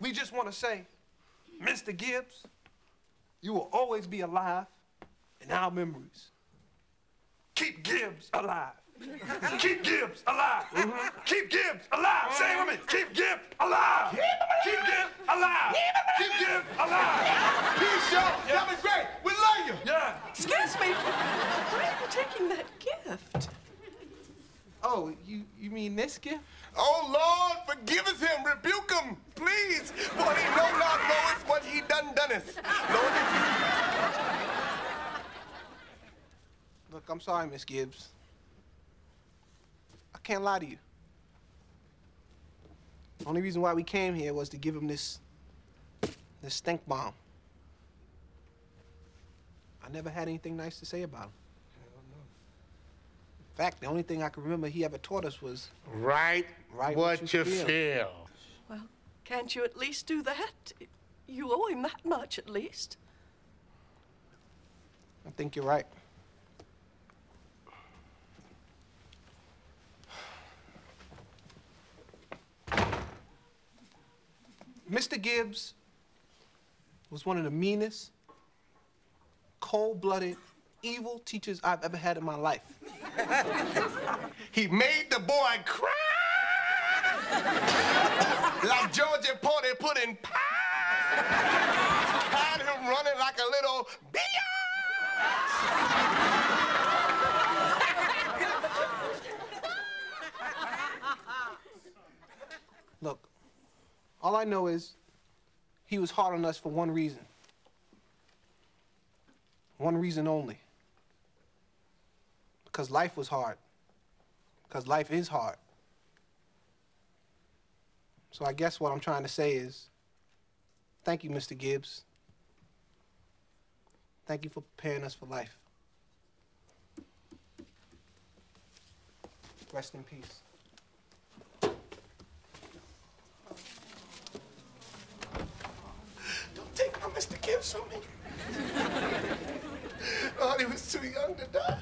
We just want to say, Mr. Gibbs, you will always be alive in our memories. Keep Gibbs alive. Keep Gibbs alive. Keep Gibbs alive. Say it with me. Keep Gibbs alive. Keep Gibbs alive. Keep Gibbs alive. Peace, y'all. That was great. We love you. Yeah. Excuse me. Why are you taking that gift? Oh, you you mean this gift? Oh, Lord, forgiveth him, rebuke him, please. For he know not knoweth what he done doneeth. Lord, if you... Look, I'm sorry, Miss Gibbs. I can't lie to you. The only reason why we came here was to give him this this stink bomb. I never had anything nice to say about him. In fact, the only thing I can remember he ever taught us was Write, Write what, what you you feel. feel. Well, can't you at least do that? You owe him that much, at least. I think you're right. Mr. Gibbs was one of the meanest, cold-blooded, evil teachers I've ever had in my life. He made the boy cry like Georgia Porter put in pie. All I know is he was hard on us for one reason. One reason only. Because life was hard. Because life is hard. So I guess what I'm trying to say is thank you, Mr. Gibbs. Thank you for preparing us for life. Rest in peace. My Mr. Me. He was too young to die.